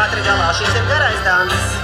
ātri galā. Šis ir garais dans.